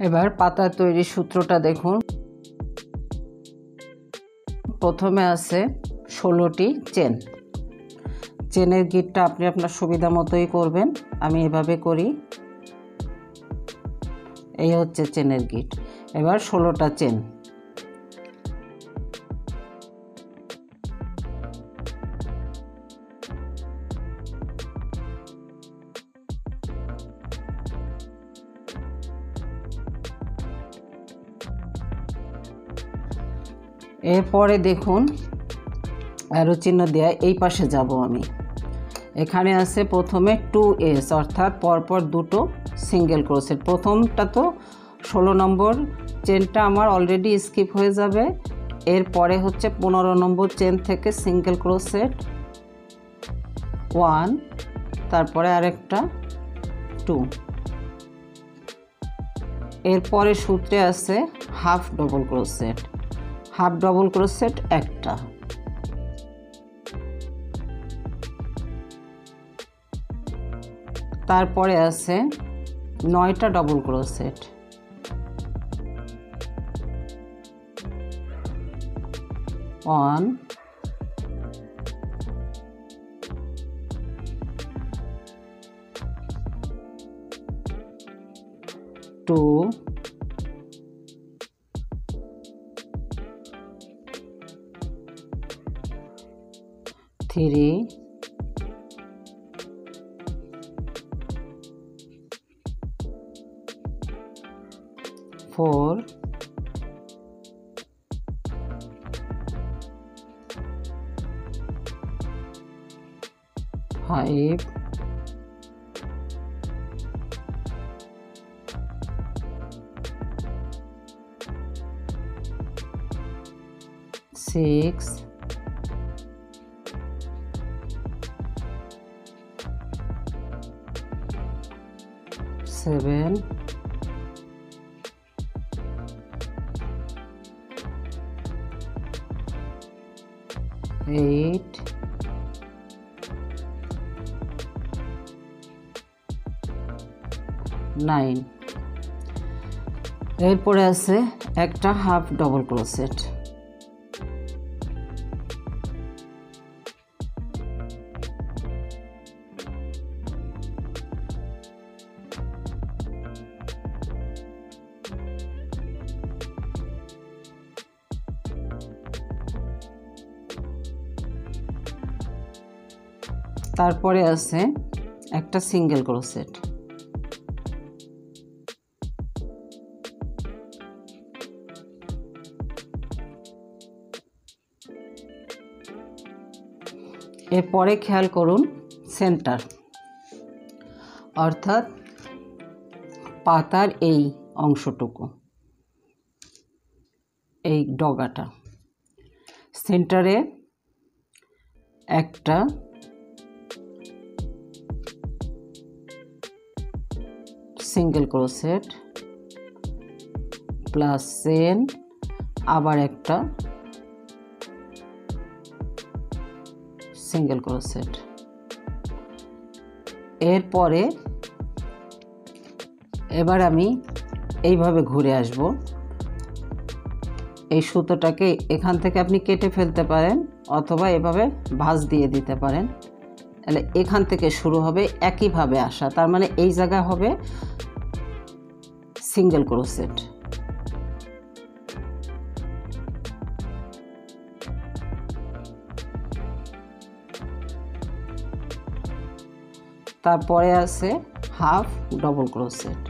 এবার পাতা তৈরি সূত্রটা দেখুন। প্রথমে আছে ষোলোটি চেন। চেনের গিটটা আপনি আপনার সুবিধা মতোই করবেন। আমি এভাবে করি। এই হচ্ছে চেনের গিট। এবার ষোলোটা চেন। এরপরে দেখুন অ্যারো চিহ্ন দেওয়া এই পাশে যাব আমি। এখানে আছে প্রথমে টু এস অর্থাৎ পরপর দুটো সিঙ্গেল ক্রোসেট প্রথমটা তো ষোলো নম্বর চেনটা আমার অলরেডি স্কিপ হয়ে যাবে। এরপরে হচ্ছে পনেরো নম্বর চেন থেকে সিঙ্গেল ক্রোসেট ওয়ান তারপরে আরেকটা টু এরপরে সূত্রে আছে half double crochet half double crochet একটা। তারপরে আছে নয়টা double crochet one. Two. Seven, eight, nine এরপরে আছে একটা হাফ ডবল ক্রোসেট তারপরে আছে একটা সিঙ্গেল ক্রোসেট এরপরে খেয়াল করুন সেন্টার, অর্থাৎ পাতার এই অংশটুকু, এই ডগাটা। সেন্টারে একটা সিঙ্গেল ক্রোসেট প্লাস চেন আবার একটা সিঙ্গেল ক্রোসেট এরপরে এবার আমি এইভাবে ঘুরে আসব। এই সুতোটাকে এখান থেকে আপনি কেটে ফেলতে পারেন অথবা এভাবে ভাঁজ দিয়ে দিতে পারেন। তাহলে এখান থেকে শুরু হবে একইভাবে আসা। তার মানে এই জায়গা হবে সিঙ্গেল ক্রোসেট তারপরে আছে হাফ ডবল ক্রোসেট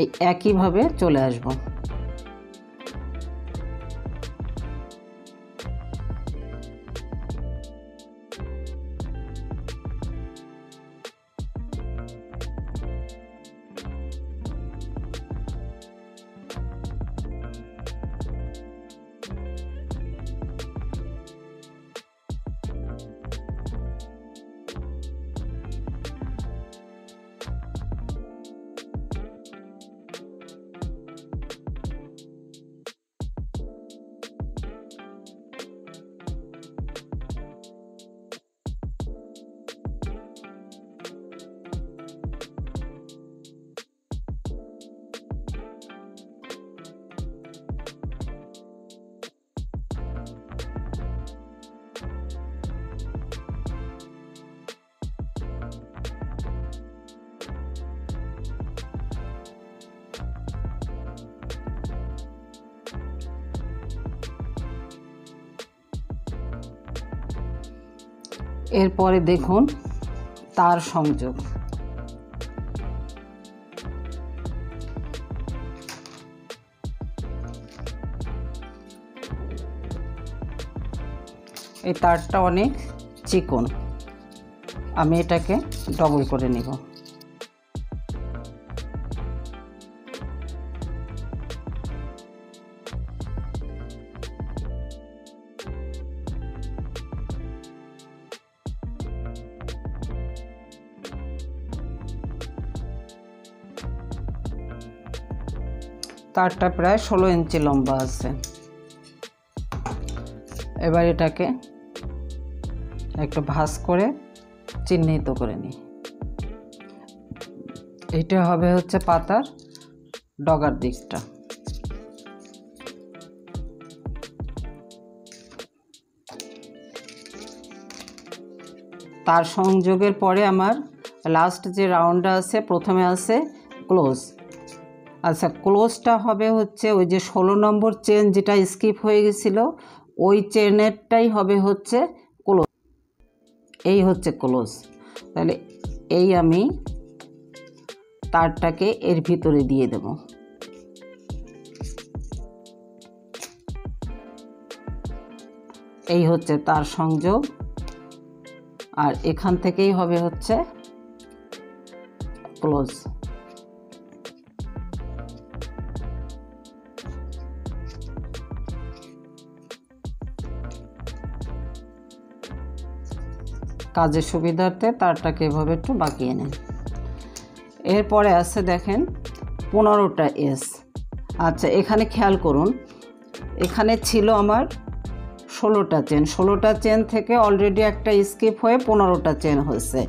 এই একইভাবে চলে আসব। এরপরে দেখুন তার সংযোগ। এই তারটা অনেক চিকন। আমি এটাকে ডবল করে নিব। তারটা প্রায় ষোলো ইঞ্চি লম্বা আছে। এবার এটাকে একটু ভাঁজ করে চিহ্নিত করে নিই। এটা হবে হচ্ছে পাতার ডগার দিকটা। তার সংযোগের পরে আমার লাস্ট যে রাউন্ডটা আছে, প্রথমে আছে ক্লোজ আচ্ছা ক্লোজটা হবে হচ্ছে ওই যে ষোলো নম্বর চেন যেটা স্কিপ হয়ে গেছিল, ওই চেনেরটাই হবে হচ্ছে ক্লোজ এই হচ্ছে ক্লোজ তাহলে এই আমি তারটাকে এর ভিতরে দিয়ে দেব। এই হচ্ছে তার সংযোগ। আর এখান থেকেই হবে হচ্ছে ক্লোজ কাজের সুবিধার্থে তারটাকে এভাবে একটু বাঁকিয়ে নেন। এরপরে আছে দেখেন পনেরোটা এস। আচ্ছা এখানে খেয়াল করুন, এখানে ছিল আমার ষোলোটা চেন। ষোলোটা চেন থেকে অলরেডি একটা স্কিপ হয়ে পনেরোটা চেন হয়েছে।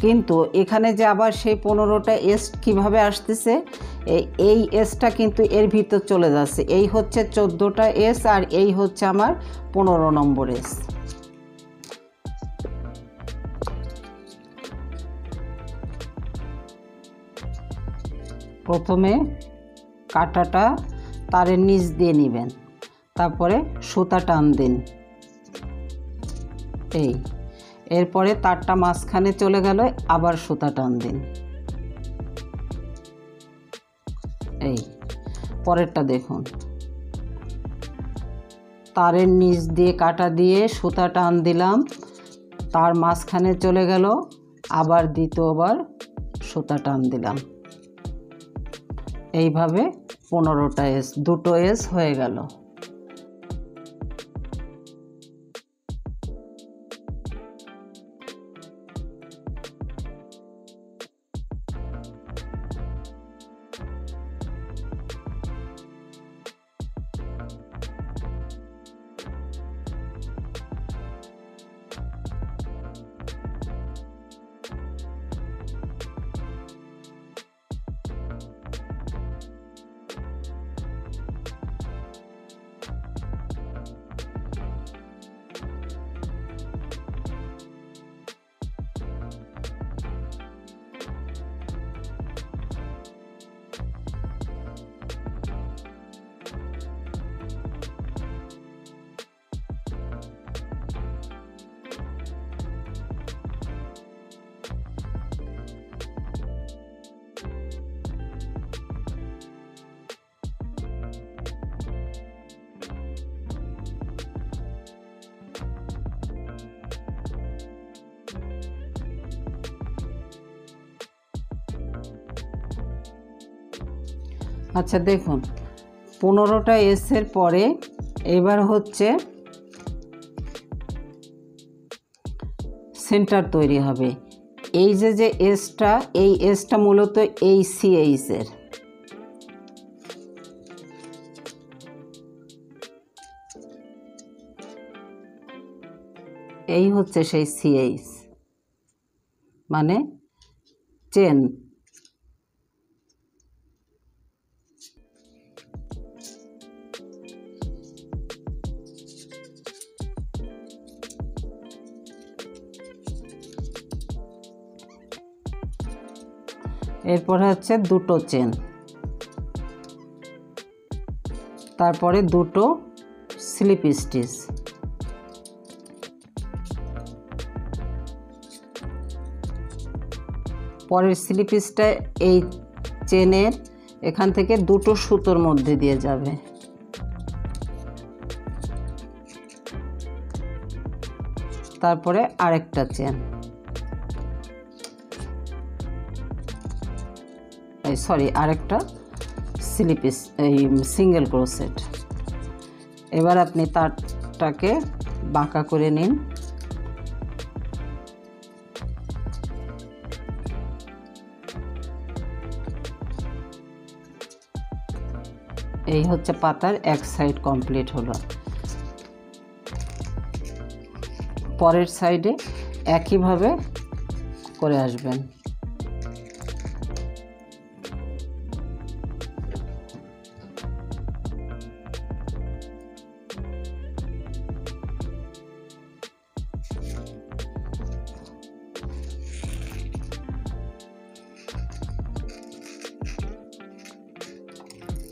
কিন্তু এখানে যে আবার সেই পনেরোটা এস কীভাবে আসতেছে এই- এসটা কিন্তু এর ভিতর চলে যাচ্ছে। এই হচ্ছে চোদ্দোটা এস আর এই হচ্ছে আমার পনেরো নম্বর এস। প্রথমে কাঁটাটা তারের নিচ দিয়ে নেবেন। তারপরে সুতা টান দিন। এই। এরপরে তারটা মাঝখানে চলে গেল, আবার সুতা টান দিন। এই। পরেরটা দেখুন। তারের নিচ দিয়ে কাটা দিয়ে সুতা টান দিলাম। তার মাঝখানে চলে গেল, আবার দ্বিতীয়বার সুতা টান দিলাম। এইভাবে পনেরোটা এস দুটো এস হয়ে গেল। আচ্ছা দেখুন, পনেরোটা এসের পরে এবার হচ্ছে সেন্টার তৈরি হবে। এই যে যে এসটা এই এসটা মূলত এই সিএইচের এই হচ্ছে সেই সিএইচ মানে চেন এরপর হচ্ছে দুটো চেন। তারপরে দুটো স্লিপ স্টিচ। পরের স্লিপ স্টিচটা এই চেনের এখান থেকে দুটো সুতোর মধ্যে দিয়ে যাবে। তারপরে আরেকটা চেন। সরি আরেকটা স্লিপিস এই সিঙ্গেল ক্রোসেট এবার আপনি তারটাকে বাঁকা করে নিন। এই হচ্ছে পাতার এক সাইড কমপ্লিট হলো। পরের সাইডে একইভাবে করে আসবেন।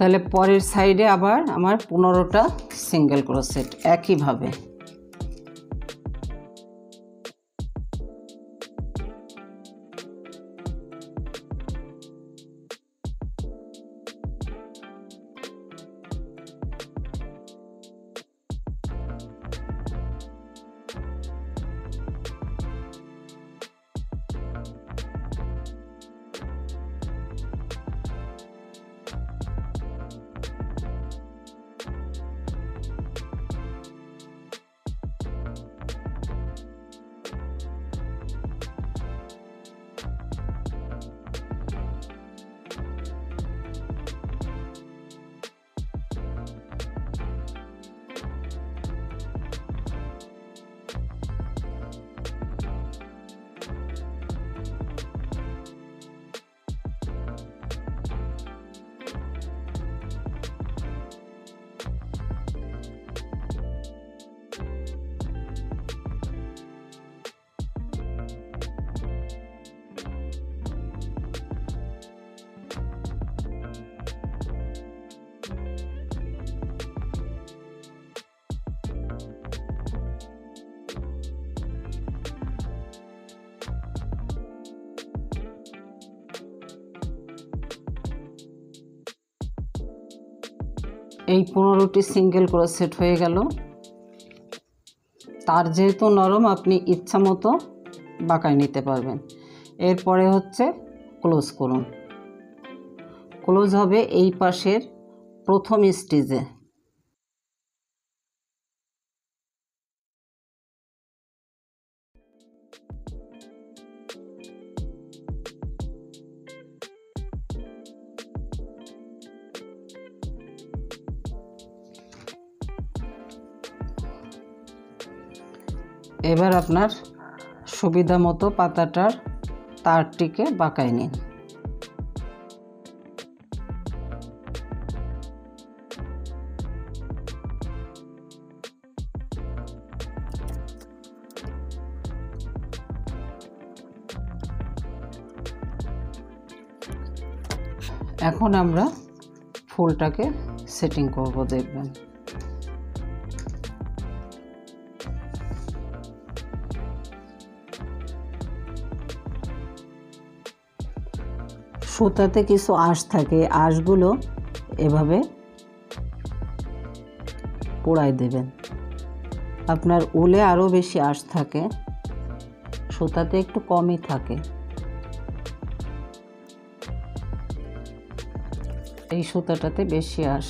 তাহলে পরের সাইডে আবার আমার পনেরোটা সিঙ্গেল ক্রোসেট একইভাবে। এই পনেরোটি সিঙ্গেল ক্রোসেট হয়ে গেল। তার যেহেতু নরম, আপনি ইচ্ছা মতো বাঁকায় নিতে পারবেন। এরপরে হচ্ছে ক্লোজ করুন। ক্লোজ হবে এই পাশের প্রথম স্টেজে আপনার সুবিধা মতো পাতাটার তারটিকে বাঁকায় নিন। এখন আমরা ফুলটাকে সেটিং করব দেখবেন। সুতাতে কিছু আঁশ থাকে, আঁশগুলো এভাবে পোড়ায় দেবেন। আপনার উলে আরও বেশি আঁশ থাকে, সুতাতে একটু কমই থাকে। এই সুতাটাতে বেশি আঁশ।